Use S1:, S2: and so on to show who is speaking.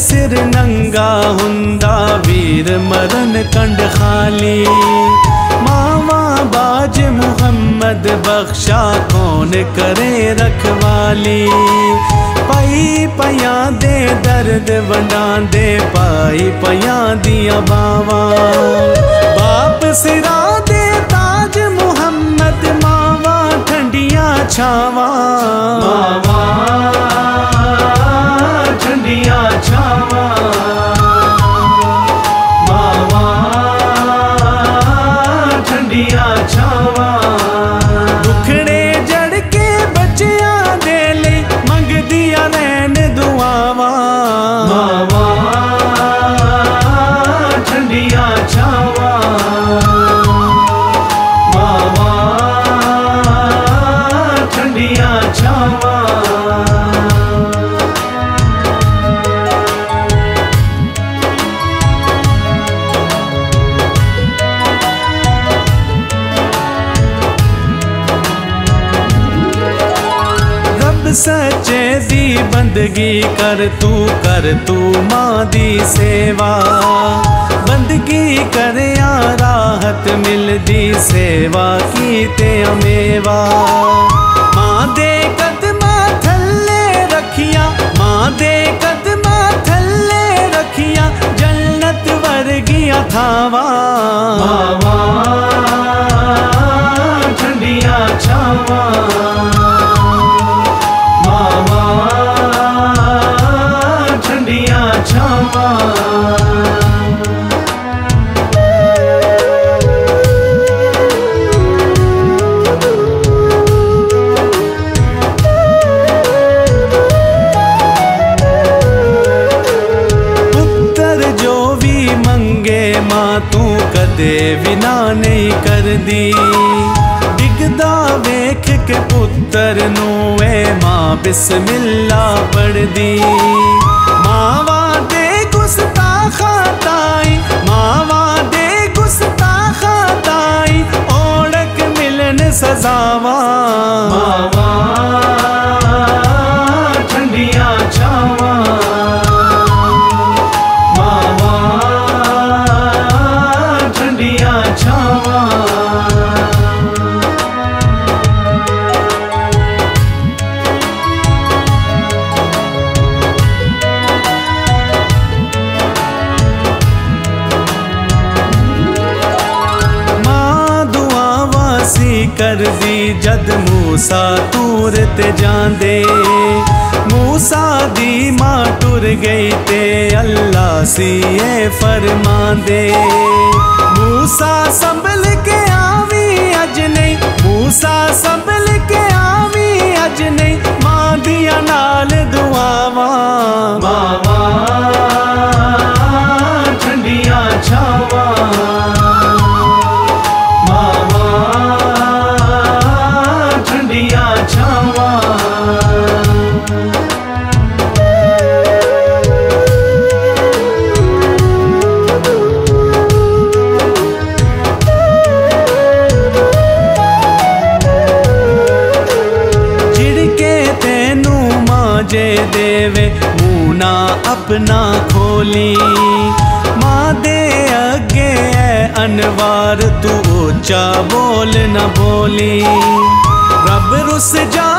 S1: ਸਿਰ ਨੰਗਾ ਹੁੰਦਾ, ਵੀਰ ਮਰਨ ਕੰਡ ਖਾਲੀ। ਮਾਵਾ ਬਾਜ ਮੁਹੰਮਦ ਬਖਸ਼ਾ, ਕੌਣ ਕਰੇ ਰਖਵਾਲੀ? ਪਈ ਪਿਆਂ ਦੇ ਦਰਦ ਵੰਡਾਂਦੇ ਪਾਈ ਪਿਆਂ ਦੀਆਂ ਬਾਵਾ। ਬਾਪ सच्चे दी बंदगी कर तू कर तू माँ दी सेवा। बंदगी कर राहत मिलदी सेवा की ते अमेवा। माँ दे कदमा थल्ले रखिया, माँ दे कदमा थल्ले रखिया, जन्नत वर्गिया थावा। कदे विना नहीं कर दी। डिगदा वेख के पुत्र नू ए माँ बिस्मिल्ला पढ़ दी। मावा दे गुस्ता ताई मावा दे गुस्ताखा ताई ओढ़क ਕਰਦੀ ਜਦ ਮੂਸਾ ਤੂਰ ਤੇ ਜਾਂਦੇ। ਮੂਸਾ ਦੀ ਮਾਂ ਟੁਰ ਗਈ ਤੇ ਅੱਲਾ ਸੀ ਇਹ ਫਰਮਾਂਦੇ। ਮੂਸਾ ਸੰਭਲ ਕੇ ਆਵੀ ਅੱਜ ਨਹੀਂ, ਮੂਸਾ ਸੰਭਲ ਕੇ ਆਵੀ ਅੱਜ ਨਹੀਂ। ਮਾਂ ਦੀਆਂ ਨਾਲ अपना खोली। माँ दे अगे है, अनवार, तू ऊँचा बोल न बोली। रब रुस जादा